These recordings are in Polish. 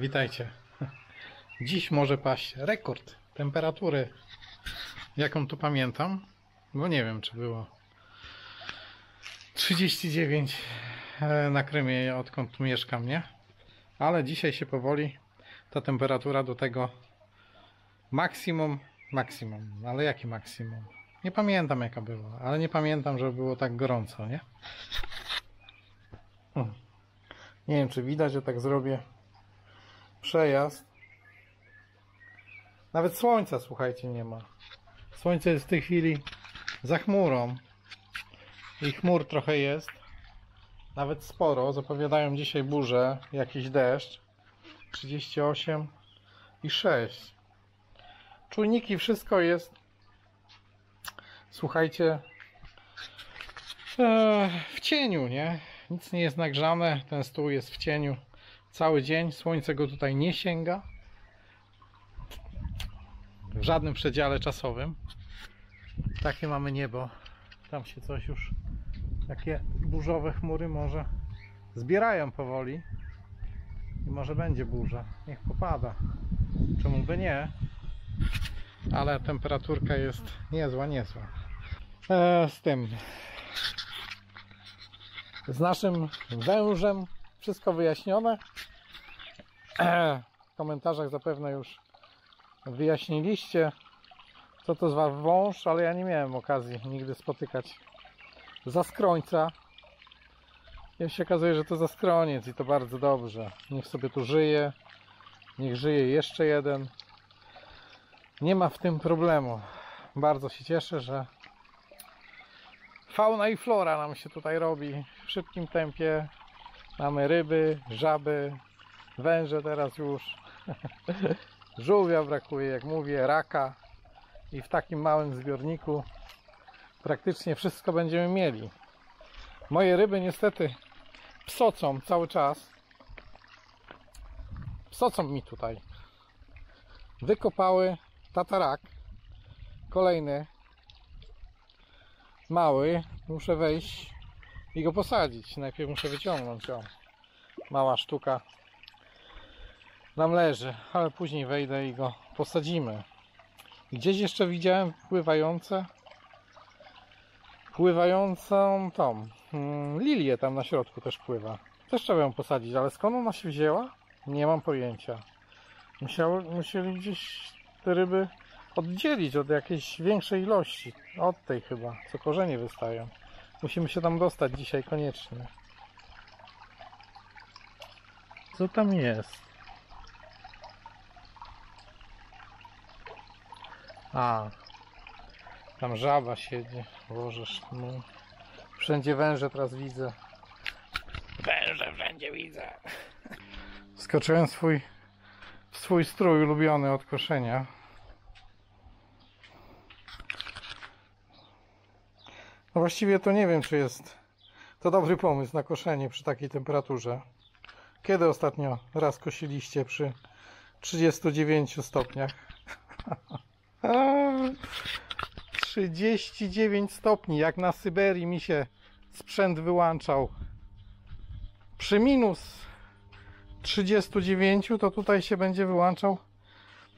Witajcie. Dziś może paść rekord temperatury, jaką tu pamiętam, bo nie wiem, czy było 39 e, na Krymie, odkąd tu mieszkam, nie? Ale dzisiaj się powoli ta temperatura do tego maksimum, maksimum, ale jakie maksimum? Nie pamiętam jaka była, ale nie pamiętam, że było tak gorąco, nie? Hmm. Nie wiem, czy widać, że tak zrobię przejazd. Nawet słońca, słuchajcie, nie ma. Słońce jest w tej chwili za chmurą. I chmur trochę jest. Nawet sporo. Zapowiadają dzisiaj burzę, jakiś deszcz. 38 i 6. Czujniki, wszystko jest. Słuchajcie, e, w cieniu, nie? Nic nie jest nagrzane. Ten stół jest w cieniu cały dzień. Słońce go tutaj nie sięga. W żadnym przedziale czasowym. Takie mamy niebo. Tam się coś już, takie burzowe chmury może zbierają powoli. I może będzie burza. Niech popada. Czemu by nie? Ale temperaturka jest niezła, niezła. E, z tym. Z naszym wężem wszystko wyjaśnione. W komentarzach zapewne już wyjaśniliście, co to za wąż, ale ja nie miałem okazji nigdy spotykać zaskrońca. I się okazuje, że to zaskroniec i to bardzo dobrze. Niech sobie tu żyje. Niech żyje jeszcze jeden. Nie ma w tym problemu. Bardzo się cieszę, że fauna i flora nam się tutaj robi w szybkim tempie. Mamy ryby, żaby, węże teraz już. Żółwia brakuje, jak mówię, raka. I w takim małym zbiorniku praktycznie wszystko będziemy mieli. Moje ryby niestety psocą cały czas. Psocą mi tutaj. Wykopały tatarak. Kolejny. Mały. Muszę wejść i go posadzić. Najpierw muszę wyciągnąć. O. Mała sztuka nam leży, ale później wejdę i go posadzimy. Gdzieś jeszcze widziałem pływające pływającą tą hmm, lilię tam na środku też pływa. Też trzeba ją posadzić, ale skąd ona się wzięła? Nie mam pojęcia. Musiały, musieli gdzieś te ryby oddzielić od jakiejś większej ilości. Od tej chyba, co korzenie wystają. Musimy się tam dostać dzisiaj koniecznie. Co tam jest? A, tam żaba siedzi. Bożeż, no. Wszędzie węże teraz widzę. Węże wszędzie widzę. Skoczyłem swój, w swój strój ulubiony od koszenia. Właściwie to nie wiem, czy jest to dobry pomysł na koszenie przy takiej temperaturze. Kiedy ostatnio raz kosiliście przy 39 stopniach? 39 stopni, jak na Syberii mi się sprzęt wyłączał. Przy minus 39 to tutaj się będzie wyłączał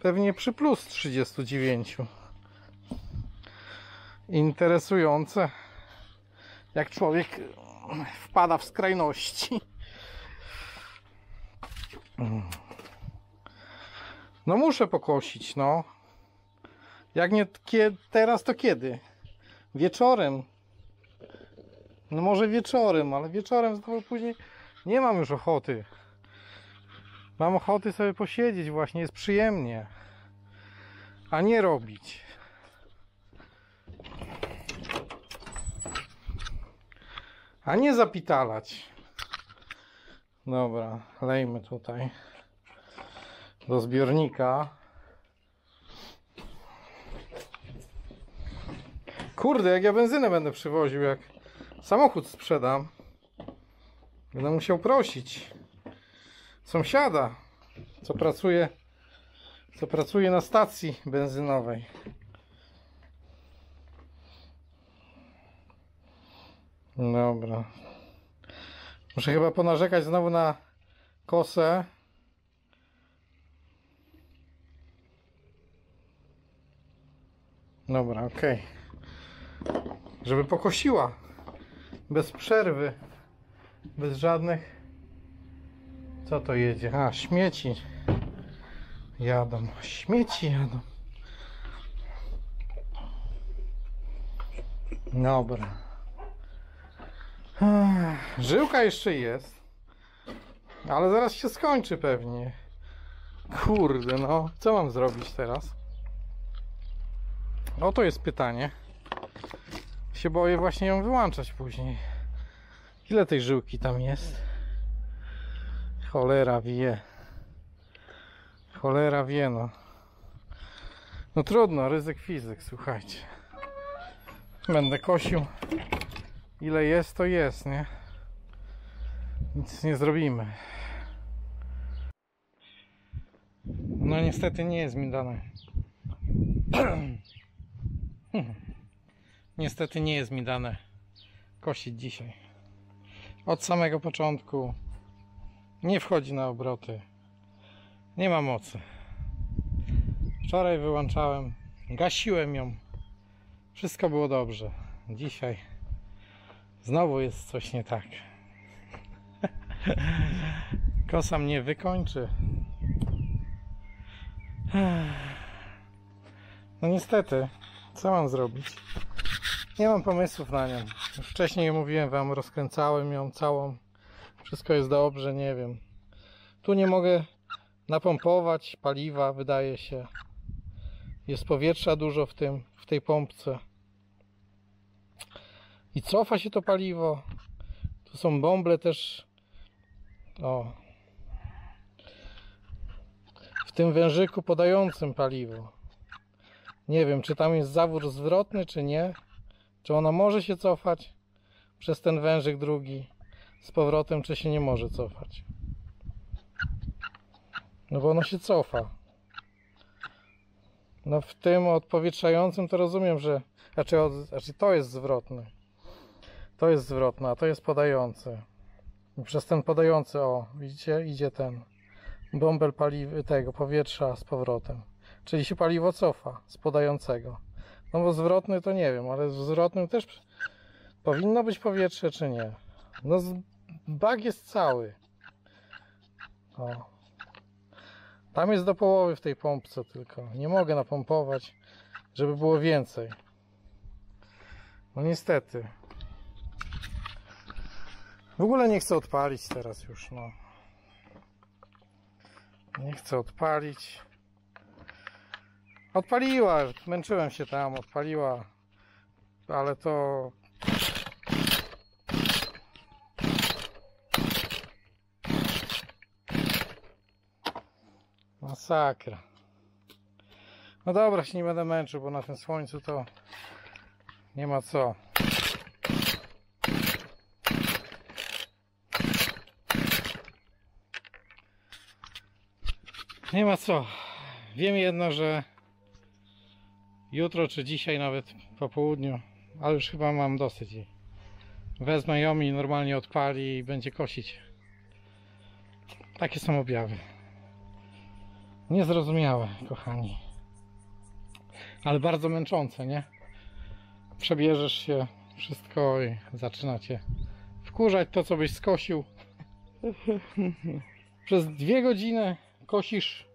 pewnie przy plus 39. Interesujące, jak człowiek wpada w skrajności. No muszę pokosić, no. Jak nie teraz, to kiedy? Wieczorem. No może wieczorem, ale wieczorem znowu później nie mam już ochoty. Mam ochoty sobie posiedzieć właśnie, jest przyjemnie. A nie robić. A nie zapitalać. Dobra, lejmy tutaj do zbiornika. Kurde, jak ja benzynę będę przywoził, jak samochód sprzedam, będę musiał prosić sąsiada, co pracuje, co pracuje na stacji benzynowej. Dobra. Muszę chyba ponarzekać znowu na kosę. Dobra, ok. Żeby pokosiła. Bez przerwy. Bez żadnych. Co to jedzie? A, śmieci. Jadą. Śmieci jadą. Dobra. Żyłka jeszcze jest. Ale zaraz się skończy pewnie. Kurde, no. Co mam zrobić teraz? Oto jest pytanie. Się boję właśnie ją wyłączać później. Ile tej żyłki tam jest? Cholera wie. Cholera wie, no. No trudno, ryzyk fizyk, słuchajcie. Będę kosił. Ile jest, to jest, nie? Nic nie zrobimy. No niestety nie jest mi dane. Niestety nie jest mi dane kosić dzisiaj. Od samego początku nie wchodzi na obroty. Nie ma mocy. Wczoraj wyłączałem, gasiłem ją. Wszystko było dobrze. Dzisiaj znowu jest coś nie tak. Kosa mnie wykończy. No niestety, co mam zrobić? Nie mam pomysłów na nią. Już wcześniej mówiłem wam, rozkręcałem ją całą. Wszystko jest dobrze, nie wiem. Tu nie mogę napompować paliwa, wydaje się. Jest powietrza dużo w tym, w tej pompce. I cofa się to paliwo. Tu są bąble też. O. W tym wężyku podającym paliwo. Nie wiem, czy tam jest zawór zwrotny, czy nie. Czy ona może się cofać przez ten wężyk drugi z powrotem, czy się nie może cofać. No bo ono się cofa. No w tym odpowietrzającym to rozumiem, że znaczy, od, znaczy to jest zwrotny. To jest zwrotne, a to jest podający. Przez ten podający, o, widzicie, idzie ten bąbel paliw tego powietrza z powrotem. Czyli się paliwo cofa z podającego. No bo zwrotny to nie wiem, ale w zwrotnym też powinno być powietrze, czy nie? No bak jest cały. O. Tam jest do połowy w tej pompce tylko. Nie mogę napompować, żeby było więcej. No niestety. W ogóle nie chcę odpalić teraz już, no. Nie chcę odpalić. Odpaliła, męczyłem się tam, odpaliła, ale to. Masakra. No dobra, się nie będę męczył, bo na tym słońcu to nie ma co. Nie ma co. Wiem jedno, że jutro czy dzisiaj nawet po południu, ale już chyba mam dosyć jej. Wezmę ją i normalnie odpali i będzie kosić. Takie są objawy. Niezrozumiałe, kochani. Ale bardzo męczące, nie? Przebierzesz się, wszystko i zaczynacie wkurzać to, co byś skosił. Przez dwie godziny kosisz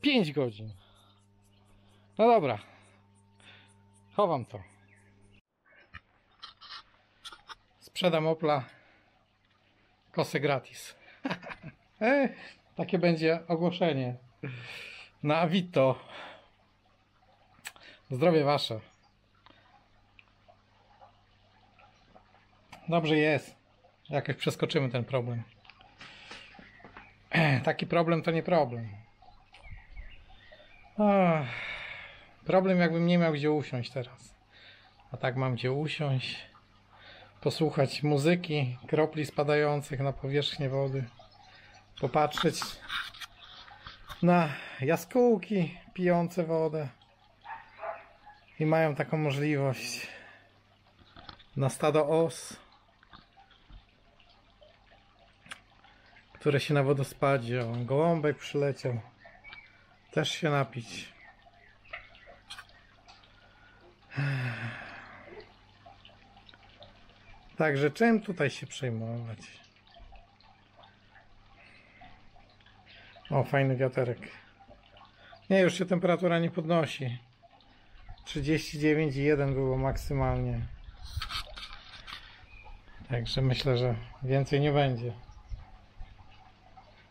5 godzin. No dobra. Chowam to. Sprzedam Opla kosę gratis. Takie będzie ogłoszenie na Avito. Zdrowie wasze. Dobrze jest. Jakoś przeskoczymy ten problem. Taki problem to nie problem. Problem jakbym nie miał gdzie usiąść teraz. A tak mam gdzie usiąść, posłuchać muzyki, kropli spadających na powierzchnię wody, popatrzeć na jaskółki pijące wodę. I mają taką możliwość na stado os, które się na wodospadzie, o, gołąbek przyleciał też się napić. Także czym tutaj się przejmować? O, fajny wiaterek. Nie, już się temperatura nie podnosi. 39,1 było maksymalnie. Także myślę, że więcej nie będzie.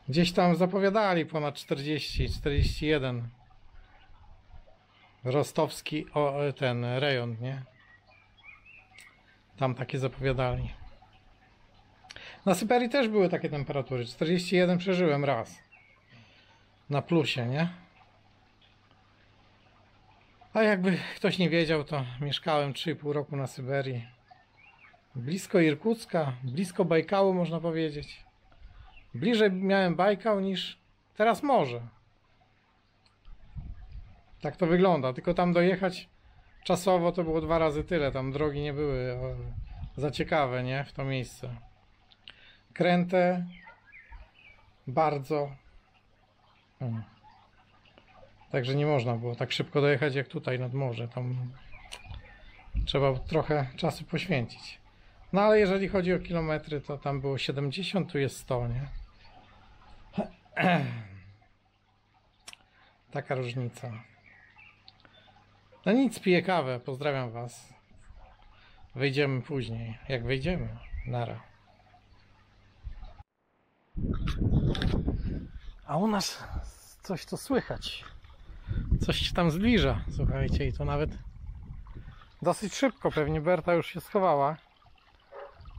Gdzieś tam zapowiadali ponad 40, 41. Rostowski, o, ten rejon, nie? Tam takie zapowiadali. Na Syberii też były takie temperatury. 41 przeżyłem raz. Na plusie, nie? A jakby ktoś nie wiedział, to mieszkałem 3,5 roku na Syberii. Blisko Irkucka, blisko Bajkału można powiedzieć. Bliżej miałem Bajkał niż teraz morze. Tak to wygląda. Tylko tam dojechać czasowo to było dwa razy tyle. Tam drogi nie były o, za ciekawe, nie? W to miejsce. Kręte. Bardzo. Hmm. Także nie można było tak szybko dojechać jak tutaj nad morze. Tam trzeba trochę czasu poświęcić. No ale jeżeli chodzi o kilometry, to tam było 70, tu jest 100, nie? Taka różnica. No nic, piję kawę. Pozdrawiam Was. Wyjdziemy później. Jak wyjdziemy? Nara. A u nas coś to słychać. Coś się tam zbliża, słuchajcie, i to nawet dosyć szybko. Pewnie Berta już się schowała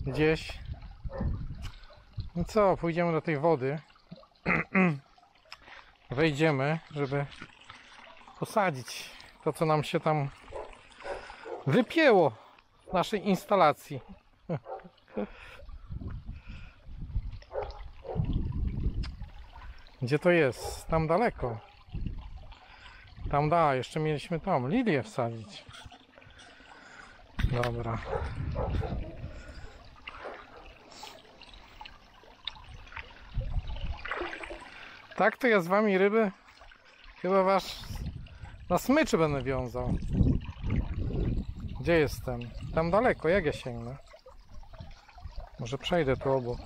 gdzieś. No co, pójdziemy do tej wody. Wejdziemy, żeby posadzić to, co nam się tam wypięło w naszej instalacji. Gdzie to jest? Tam daleko. Tam da, jeszcze mieliśmy tam lilię wsadzić. Dobra. Tak to ja z wami ryby chyba was na smyczy będę wiązał. Gdzie jestem? Tam daleko, jak ja sięgnę? Może przejdę tu obok.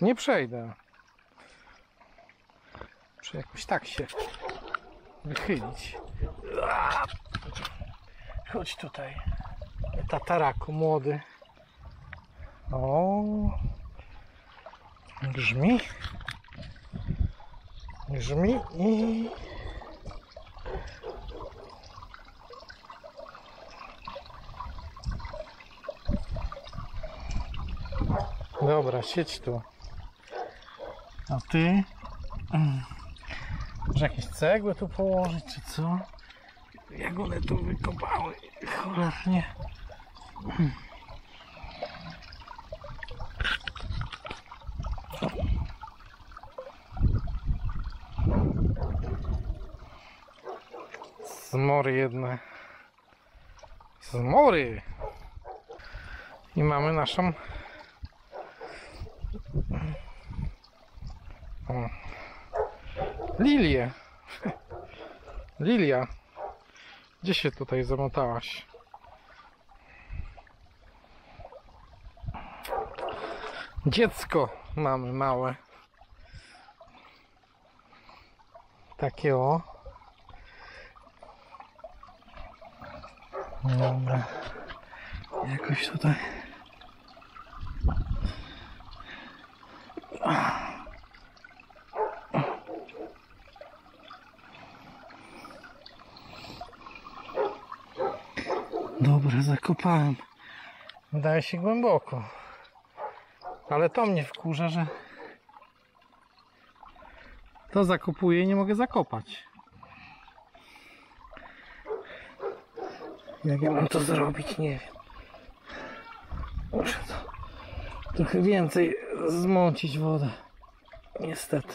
Nie przejdę. Muszę jakoś tak się wychylić. Chodź tutaj. Tataraku młody. O. Grzmi. Grzmi i... Dobra, siedź tu. A ty? Może jakieś cegły tu położyć, czy co? Jak one tu wykopały? Cholernie. Zmory jedne. Zmory! I mamy naszą o. Lilię. Lilia. Gdzie się tutaj zamotałaś? Dziecko mamy małe. Takie o. Dobra. Jakoś tutaj. Dobra, zakopałem. Wydaje się głęboko. Ale to mnie wkurza, że to zakopuję i nie mogę zakopać. Jak ja mam to zrobić, nie wiem. Muszę to trochę więcej zmącić wodę. Niestety.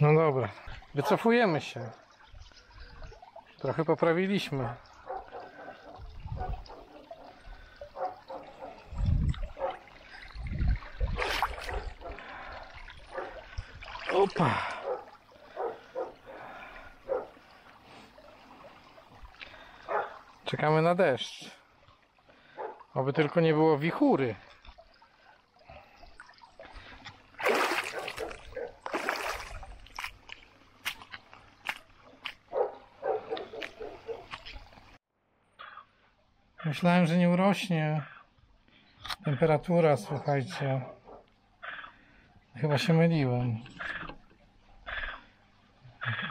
No dobra, wycofujemy się. Trochę poprawiliśmy. Opa. Czekamy na deszcz. Oby tylko nie było wichury. Myślałem, że nie urośnie temperatura, słuchajcie. Chyba się myliłem.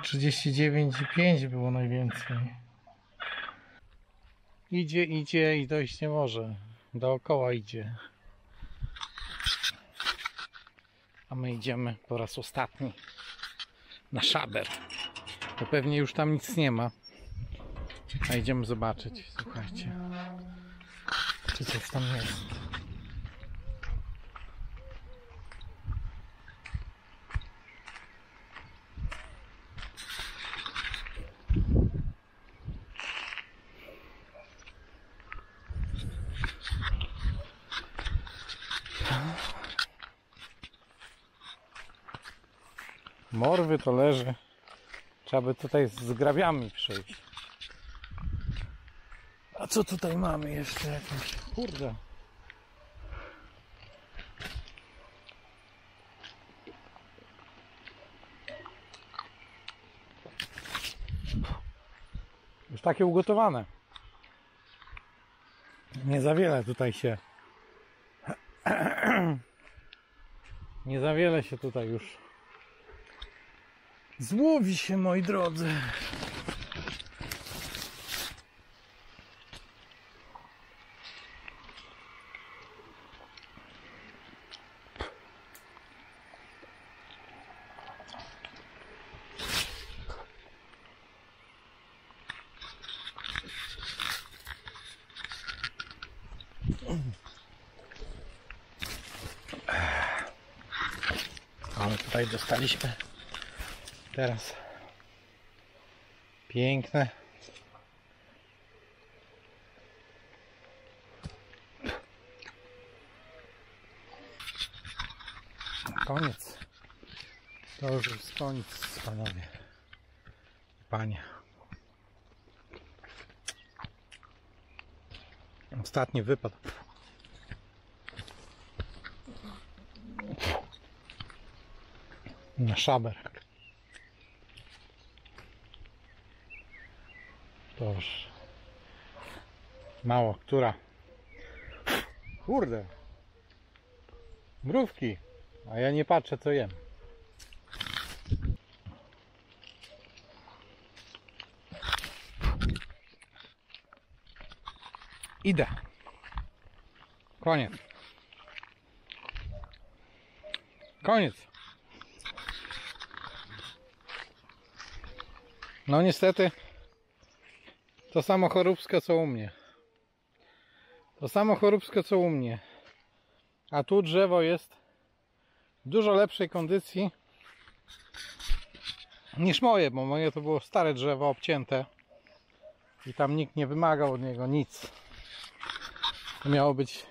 39,5 było najwięcej. Idzie, idzie i dojść nie może. Dookoła idzie. A my idziemy po raz ostatni na szaber. Bo pewnie już tam nic nie ma. A idziemy zobaczyć, słuchajcie. Czy coś tam jest. Morwy to leży. Trzeba by tutaj z grabiami przyjść. A co tutaj mamy jeszcze jakieś? Kurde. Już takie ugotowane. Nie za wiele tutaj się. Nie za wiele się tutaj już złowi się, moi drodzy. Ale tutaj dostaliśmy teraz. Piękne. Koniec. To już jest koniec panowie panie. Ostatni wypad. Na szaber To już mało, która? Kurde. Mrówki. A ja nie patrzę co jem. Idę. Koniec. Koniec. No niestety to samo choróbsko co u mnie. To samo choróbsko co u mnie. A tu drzewo jest w dużo lepszej kondycji niż moje, bo moje to było stare drzewo obcięte i tam nikt nie wymagał od niego nic. To miało być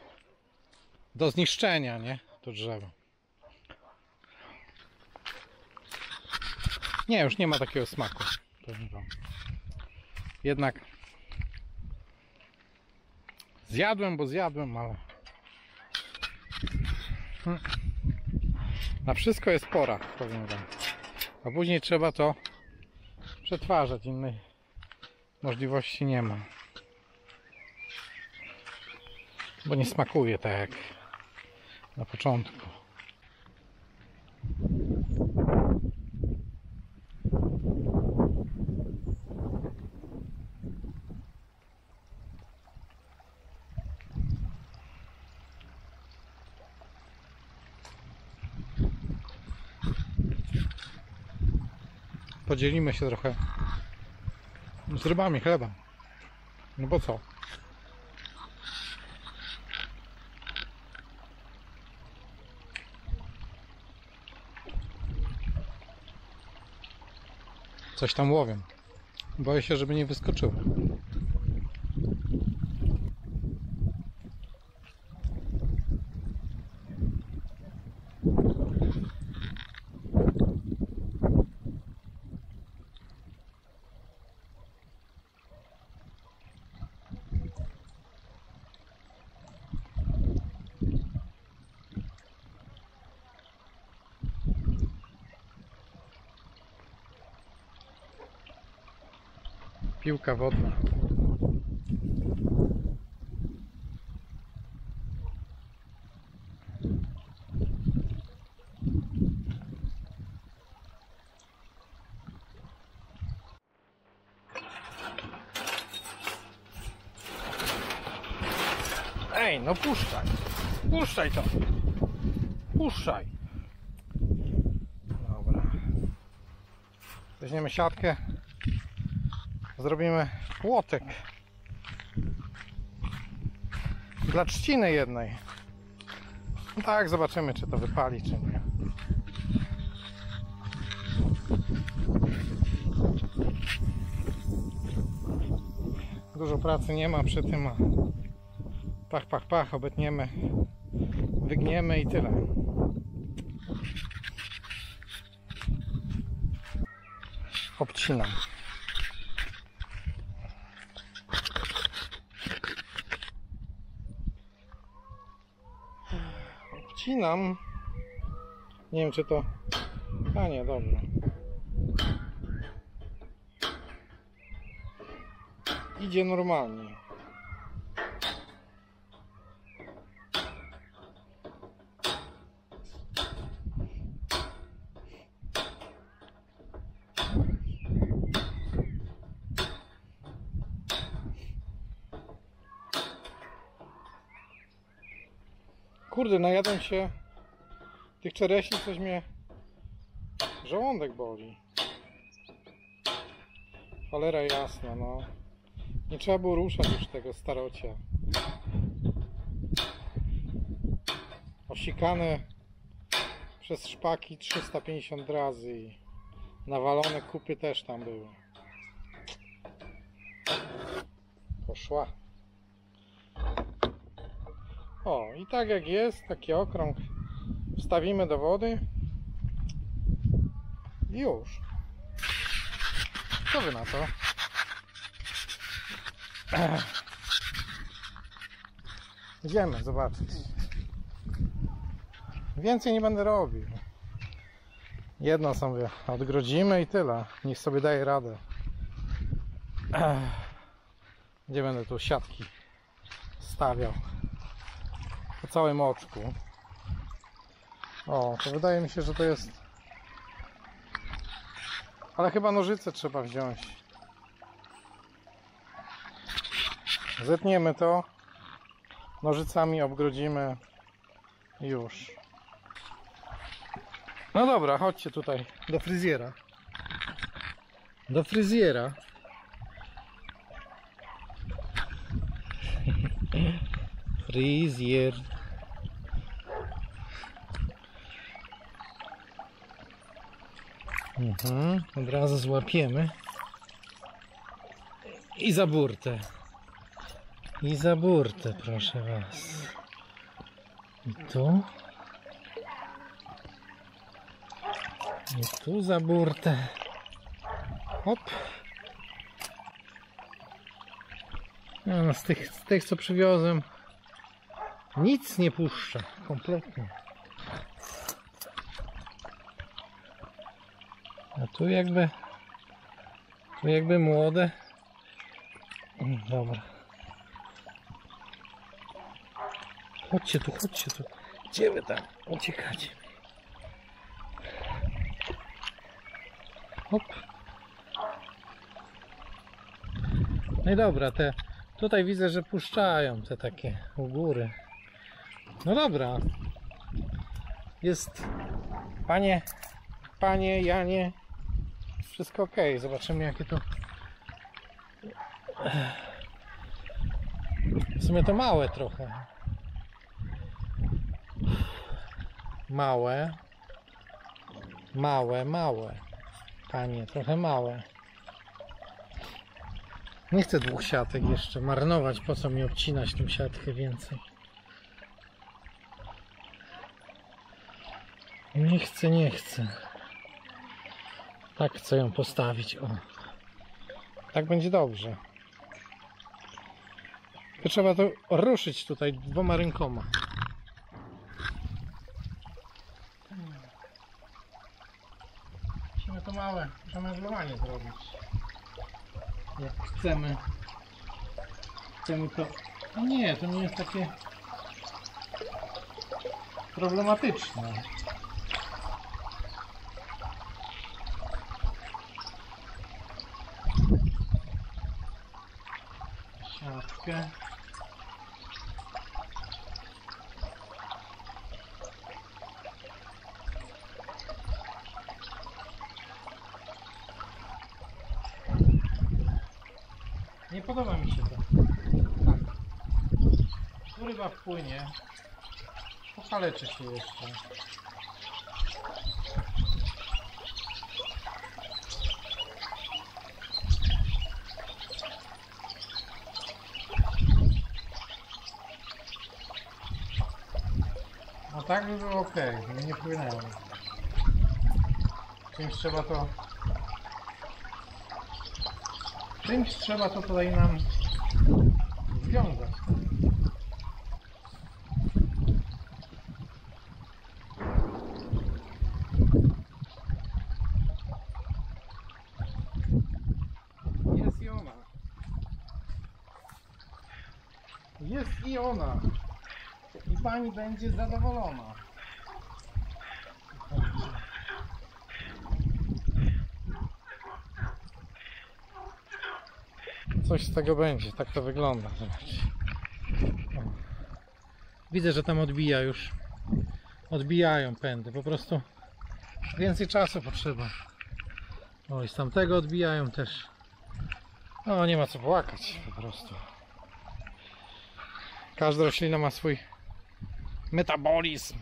do zniszczenia, nie? To drzewo. Nie, już nie ma takiego smaku. Jednak zjadłem, bo zjadłem, ale Hmm. na wszystko jest pora, powiem wam. A później trzeba to przetwarzać. Innej możliwości nie ma. Bo nie smakuje tak jak na początku. Podzielimy się trochę z rybami chleba. No bo co? Coś tam łowią. Boję się, żeby nie wyskoczyły. Piłka wodna. Ej, no puszczaj. Puszczaj to. Puszczaj. Dobra. Weźmiemy siatkę. Zrobimy płotek. Dla trzciny jednej. No tak, zobaczymy czy to wypali, czy nie. Dużo pracy nie ma przy tym. Pach, pach, pach, obetniemy, wygniemy i tyle. Obcinam. Obcinam. Nie wiem czy to... A nie, dobrze. Idzie normalnie. Kurde, najadłem się tych czereśni, coś mnie żołądek boli. Cholera jasna, no. Nie trzeba było ruszać już tego starocia. Osikane przez szpaki 350 razy i nawalone kupy też tam były. Poszła. O, i tak jak jest, taki okrąg wstawimy do wody i już. Co wy na to? Idziemy zobaczyć. Więcej nie będę robił. Jedno sobie odgrodzimy i tyle. Niech sobie daje radę. Gdzie będę tu siatki stawiał? Całym oczku. O, to wydaje mi się, że to jest. Ale chyba nożyce trzeba wziąć. Zetniemy to. Nożycami obgrodzimy. Już. No dobra, chodźcie tutaj do fryzjera. Do fryzjera. Fryzjer. Mhm, od razu złapiemy. I za burtę. I za burtę, proszę was. I tu. I tu za burtę. Hop. No, z tych, z tych co przywiozłem nic nie puszcza. Kompletnie. A tu jakby tu jakby młode. Mm, Dobra. Chodźcie tu, chodźcie tu. Gdzie wy tam uciekacie? Hop. No i dobra, te tutaj widzę, że puszczają te takie u góry. No dobra. Jest panie, panie Janie. Wszystko ok. Zobaczymy jakie to. W sumie to małe trochę. Małe. Małe, małe. Panie, trochę małe. Nie chcę dwóch siatek jeszcze marnować. Po co mi obcinać tą siatkę więcej? Nie chcę, nie chcę. Tak chcę ją postawić. O. Tak będzie dobrze. Tylko trzeba to ruszyć tutaj dwoma rękoma. Musimy to małe przemeblowanie zrobić. jak chcemy chcemy to no nie, to nie jest takie problematyczne Nie podoba mi się to. Tak. Tu ryba wpłynie. Pokaleczy się jeszcze. No tak by było ok, żeby nie płynęło. Czymś trzeba to Czymś trzeba to tutaj nam związać. Jest i ona. Jest i ona. I pani będzie zadowolona. Coś z tego będzie, tak to wygląda. Zobaczcie. Widzę, że tam odbija już. Odbijają pędy, po prostu więcej czasu potrzeba. O, i z tamtego odbijają też. No, nie ma co płakać po prostu. Każda roślina ma swój metabolizm.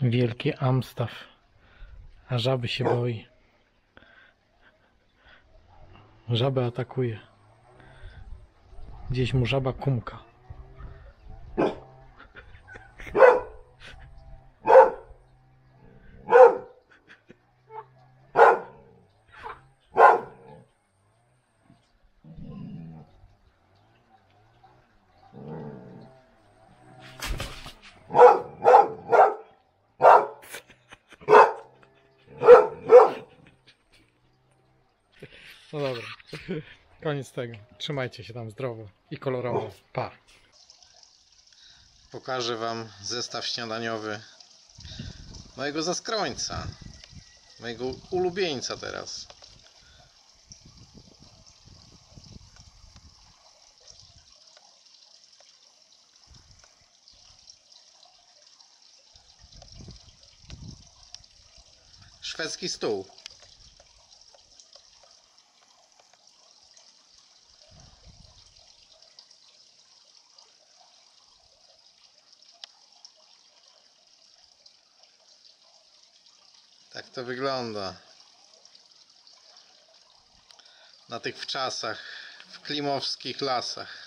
Wielki Amstaff. A żaby się boi. Żabę atakuje. Gdzieś mu żaba kumka. No dobra. Koniec tego. Trzymajcie się tam zdrowo i kolorowo. Pa. Pokażę Wam zestaw śniadaniowy mojego zaskrońca. Mojego ulubieńca teraz. Szwedzki stół. To wygląda. Na tych wczasach, w klimowskich lasach.